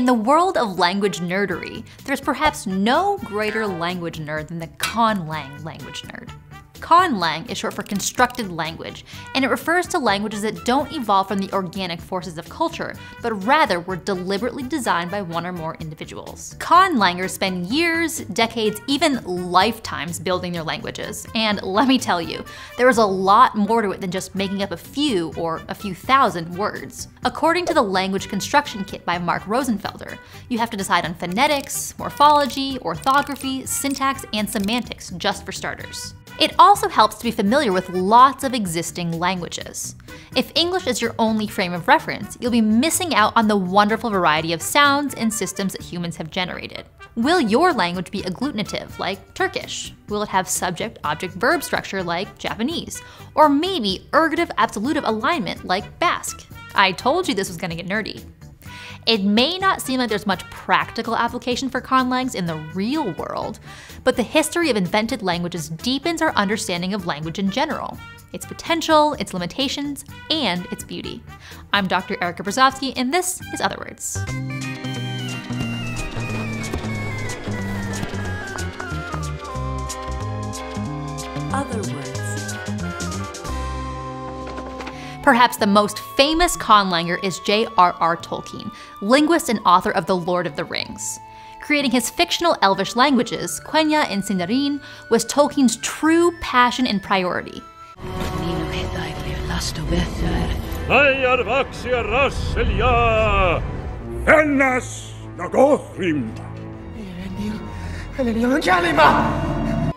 In the world of language nerdery, there's perhaps no greater language nerd than the conlang language nerd. Conlang is short for constructed language, and it refers to languages that don't evolve from the organic forces of culture, but rather were deliberately designed by one or more individuals. Conlangers spend years, decades, even lifetimes building their languages. And let me tell you, there is a lot more to it than just making up a few or a few thousand words. According to the Language Construction Kit by Mark Rosenfelder, you have to decide on phonetics, morphology, orthography, syntax, and semantics, just for starters. It also helps to be familiar with lots of existing languages. If English is your only frame of reference, you'll be missing out on the wonderful variety of sounds and systems that humans have generated. Will your language be agglutinative, like Turkish? Will it have subject object verb structure, like Japanese? Or maybe ergative absolutive alignment, like Basque? I told you this was gonna get nerdy. It may not seem like there's much practical application for conlangs in the real world, but the history of invented languages deepens our understanding of language in general, its potential, its limitations, and its beauty. I'm Dr. Erica Brozovsky, and this is Otherwords. Other Words. Perhaps the most famous conlanger is J.R.R. Tolkien, linguist and author of The Lord of the Rings. Creating his fictional elvish languages, Quenya and Sindarin, was Tolkien's true passion and priority.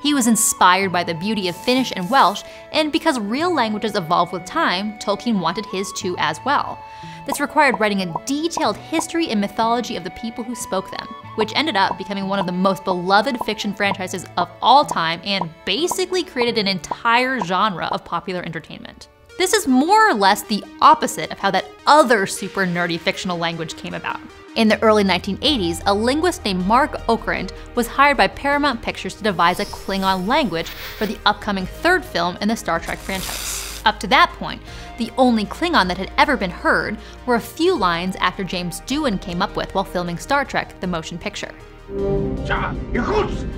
He was inspired by the beauty of Finnish and Welsh, and because real languages evolve with time, Tolkien wanted his to as well. This required writing a detailed history and mythology of the people who spoke them, which ended up becoming one of the most beloved fiction franchises of all time and basically created an entire genre of popular entertainment. This is more or less the opposite of how that other super nerdy fictional language came about. In the early 1980s, a linguist named Marc Okrand was hired by Paramount Pictures to devise a Klingon language for the upcoming third film in the Star Trek franchise. Up to that point, the only Klingon that had ever been heard were a few lines actor James Doohan came up with while filming Star Trek The Motion Picture.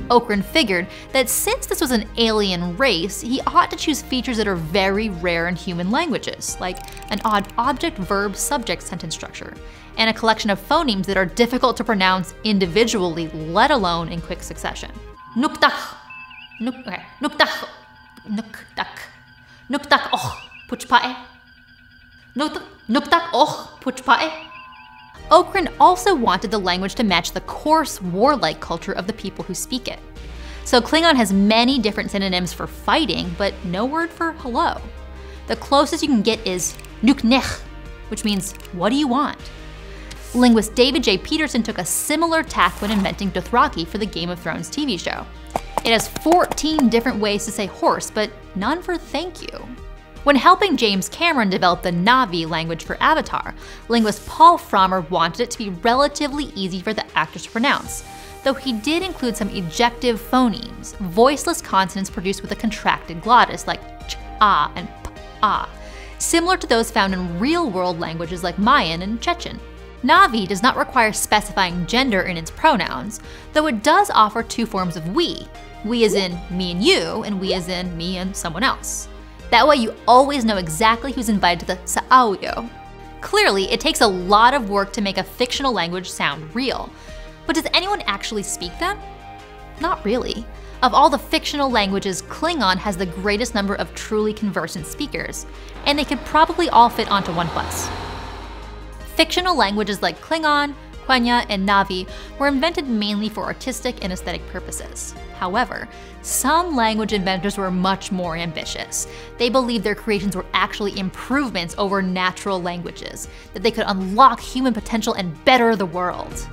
Okrand figured that since this was an alien race, he ought to choose features that are very rare in human languages, like an odd object verb subject sentence structure, and a collection of phonemes that are difficult to pronounce individually, let alone in quick succession. Nuktach. Nuk, okay. Nuktach. Nuktak. Nuktak och puchpae. Nuktak och puchpae. Okrand also wanted the language to match the coarse, warlike culture of the people who speak it. So Klingon has many different synonyms for fighting, but no word for hello. The closest you can get is nuqneH, which means, what do you want? Linguist David J. Peterson took a similar tack when inventing Dothraki for the Game of Thrones TV show. It has 14 different ways to say horse, but none for thank you. When helping James Cameron develop the Na'vi language for Avatar, linguist Paul Frommer wanted it to be relatively easy for the actors to pronounce, though he did include some ejective phonemes, voiceless consonants produced with a contracted glottis like ch, ah, and p, ah, similar to those found in real-world languages like Mayan and Chechen. Na'vi does not require specifying gender in its pronouns, though it does offer two forms of we. We as in me and you, and we as in me and someone else. That way you always know exactly who's invited to the sa'auyo. Clearly, it takes a lot of work to make a fictional language sound real. But does anyone actually speak them? Not really. Of all the fictional languages, Klingon has the greatest number of truly conversant speakers, and they could probably all fit onto one bus. Fictional languages like Klingon, Quenya, and Na'vi were invented mainly for artistic and aesthetic purposes. However, some language inventors were much more ambitious. They believed their creations were actually improvements over natural languages, that they could unlock human potential and better the world.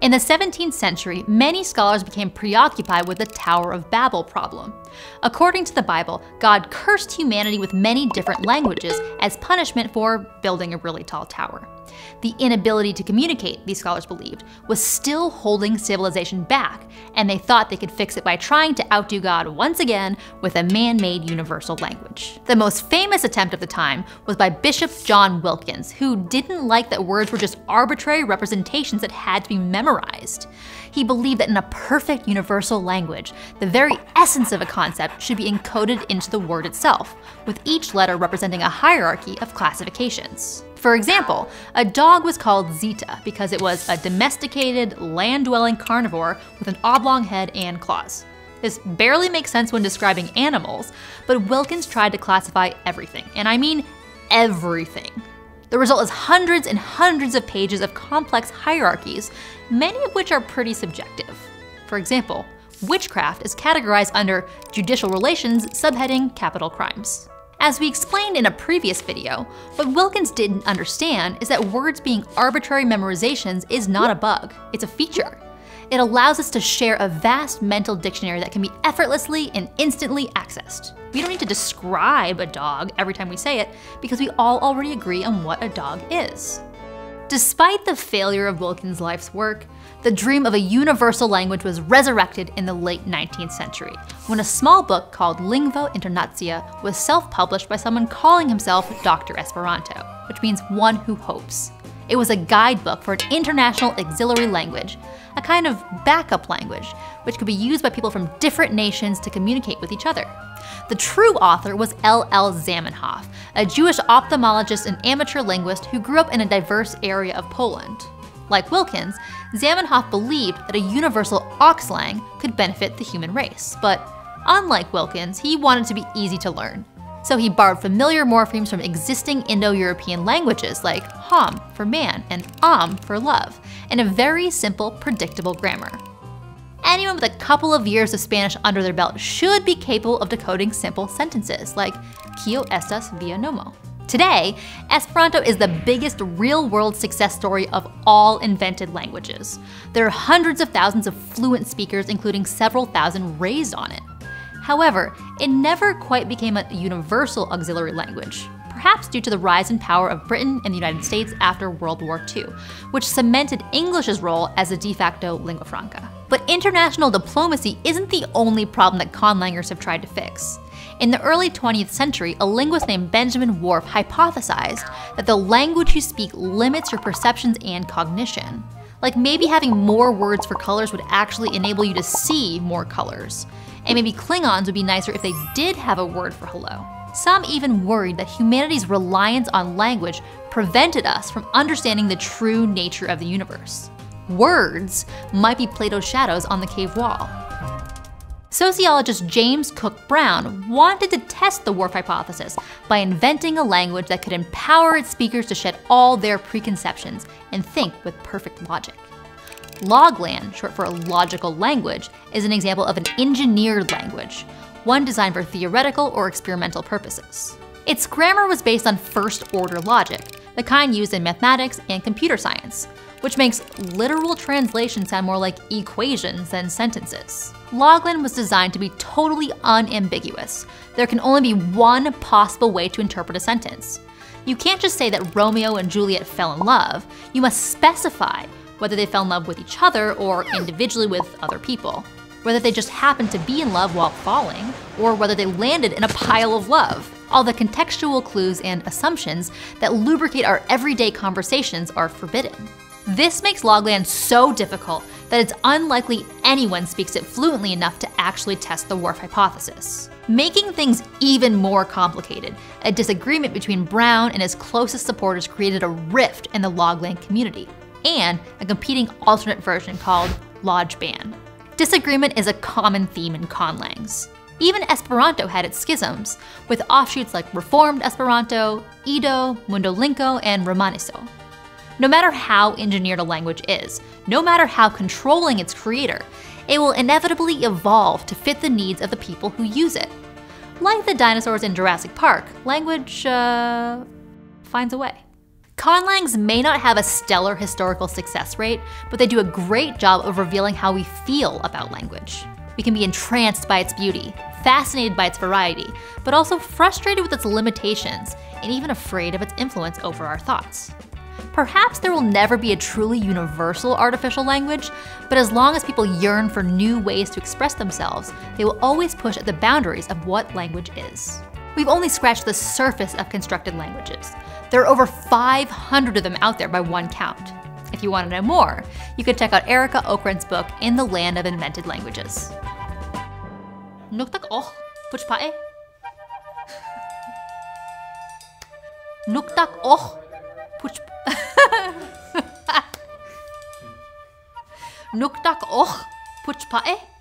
In the 17th century, many scholars became preoccupied with the Tower of Babel problem. According to the Bible, God cursed humanity with many different languages as punishment for building a really tall tower. The inability to communicate, these scholars believed, was still holding civilization back, and they thought they could fix it by trying to outdo God once again with a man made universal language. The most famous attempt of the time was by Bishop John Wilkins, who didn't like that words were just arbitrary representations that had to be memorized. He believed that in a perfect universal language, the very essence of a concept should be encoded into the word itself, with each letter representing a hierarchy of classifications. For example, a dog was called Zeta because it was a domesticated, land dwelling carnivore with an oblong head and claws. This barely makes sense when describing animals, but Wilkins tried to classify everything, and I mean everything. The result is hundreds and hundreds of pages of complex hierarchies, many of which are pretty subjective. For example, witchcraft is categorized under judicial relations subheading capital crimes. As we explained in a previous video, what Wilkins didn't understand is that words being arbitrary memorizations is not a bug, it's a feature. It allows us to share a vast mental dictionary that can be effortlessly and instantly accessed. We don't need to describe a dog every time we say it because we all already agree on what a dog is. Despite the failure of Wilkins' life's work, the dream of a universal language was resurrected in the late 19th century when a small book called Lingvo Internacia was self published by someone calling himself Dr. Esperanto, which means one who hopes. It was a guidebook for an international auxiliary language, a kind of backup language, which could be used by people from different nations to communicate with each other. The true author was L. L. Zamenhof, a Jewish ophthalmologist and amateur linguist who grew up in a diverse area of Poland. Like Wilkins, Zamenhof believed that a universal auxlang could benefit the human race, but unlike Wilkins, he wanted to be easy to learn. So he borrowed familiar morphemes from existing Indo-European languages like ham for man and am for love, and a very simple, predictable grammar. Anyone with a couple of years of Spanish under their belt should be capable of decoding simple sentences like Kio estas via nomo. Today, Esperanto is the biggest real world success story of all invented languages. There are hundreds of thousands of fluent speakers, including several thousand raised on it. However, it never quite became a universal auxiliary language, perhaps due to the rise in power of Britain and the United States after World War II, which cemented English's role as a de facto lingua franca. But international diplomacy isn't the only problem that conlangers have tried to fix. In the early 20th century, a linguist named Benjamin Whorf hypothesized that the language you speak limits your perceptions and cognition. Like maybe having more words for colors would actually enable you to see more colors. And maybe Klingons would be nicer if they did have a word for hello. Some even worried that humanity's reliance on language prevented us from understanding the true nature of the universe. Words might be Plato's shadows on the cave wall. Sociologist James Cook Brown wanted to test the Whorf hypothesis by inventing a language that could empower its speakers to shed all their preconceptions and think with perfect logic. Loglan, short for a logical language, is an example of an engineered language, one designed for theoretical or experimental purposes. Its grammar was based on first order logic, the kind used in mathematics and computer science, which makes literal translation sound more like equations than sentences. Loglan was designed to be totally unambiguous. There can only be one possible way to interpret a sentence. You can't just say that Romeo and Juliet fell in love, you must specify whether they fell in love with each other or individually with other people, whether they just happened to be in love while falling, or whether they landed in a pile of love. All the contextual clues and assumptions that lubricate our everyday conversations are forbidden. This makes Loglan so difficult that it's unlikely anyone speaks it fluently enough to actually test the Whorf hypothesis. Making things even more complicated, a disagreement between Brown and his closest supporters created a rift in the Loglan community, and a competing alternate version called Lojban. Disagreement is a common theme in conlangs. Even Esperanto had its schisms, with offshoots like Reformed Esperanto, Ido, Mundolinco, and Romániço. No matter how engineered a language is, no matter how controlling its creator, it will inevitably evolve to fit the needs of the people who use it. Like the dinosaurs in Jurassic Park, language, uh, finds a way. Conlangs may not have a stellar historical success rate, but they do a great job of revealing how we feel about language. We can be entranced by its beauty, fascinated by its variety, but also frustrated with its limitations, and even afraid of its influence over our thoughts. Perhaps there will never be a truly universal artificial language, but as long as people yearn for new ways to express themselves, they will always push at the boundaries of what language is. We've only scratched the surface of constructed languages. There are over 500 of them out there by one count. If you want to know more, you can check out Arika Okrent's book, In the Land of Invented Languages. Nuktak oh, puchpae. Nuktak oh, Nuktak oh, puchpae.